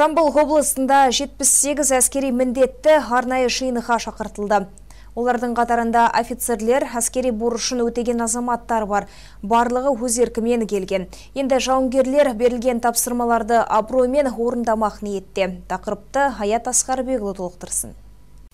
Жамбыл облысында 78 әскери міндетті арнайы жиынға шақыртылды. Олардың қатарында офицерлер, әскери борышын өтеген азаматтар бар. Барлығы өз еркімен келген. Енді жауынгерлер берілген тапсырмаларды абыроймен орындамақ ниетте. Тақырыпты Аят Асқарбекұлы толықтырсын.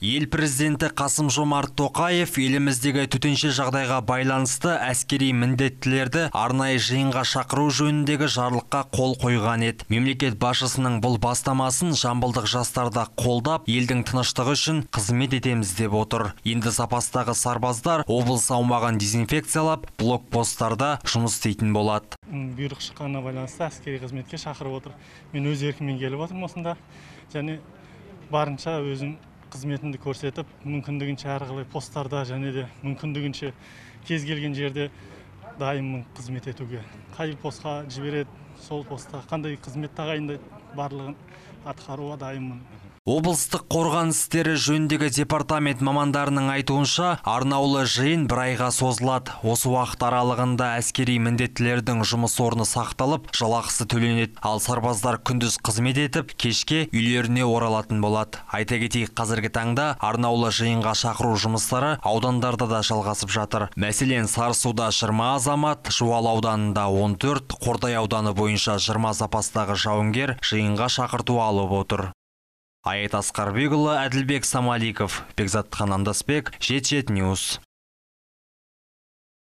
Ел президенті Қасым Жомарт Тоқаев еліміздегі төтенше жағдайға байланысты әскери міндеттілерді арнайы жиынға шақыру жөніндегі жарлыққа қол қойған еді. Мемлекет басшысының бұл бастамасын жамбылдық жастарда қолдап, елдің тыныштығы үшін қызмет етеміз деп отыр. Енді запастағы сарбаздар облыс аумағын дезинфекциялап, блокпосттарда жұмыс істейтін болады. Бұйрық шыққанына байланысты әскери қызметке шақырып отыр. Мен өз еркіммен келіп отырмын осында және барынша өзім қызметімді көрсетіп мүмкіндігінше әрі посттарда және де мүмкіндігінше кез келген жерде дайынмын қызмет етуге. Қай постқа жібереді сол постқа қандай қызмет тағайындайды барлығын атқаруға дайынмын. Облыстық қорғаныс істері жөніндегі департамент мамандарының айтуынша арнаулы жиын бір айға созылады. Осы уақыт аралығында әскери міндеттілердің жұмыс орны сақталып жалақысы төленеді. Ал сарбаздар күндіз қызмет етіп кешке үйлеріне оралатын болады. Айта кетейік қазіргі таңда арнаулы жиынға шақыру жұмыстары аудандарда да жалғасып жатыр. Мәселен сарысуда жиырма азамат жуалы ауданында 14 қордай ауданы бойынша жиырма запастағы жауынгер жиынға шақырту алып отыр. Аят асқарбекұлы әділбек самаликов бекзат ханандасбек жеті жеті ньюс.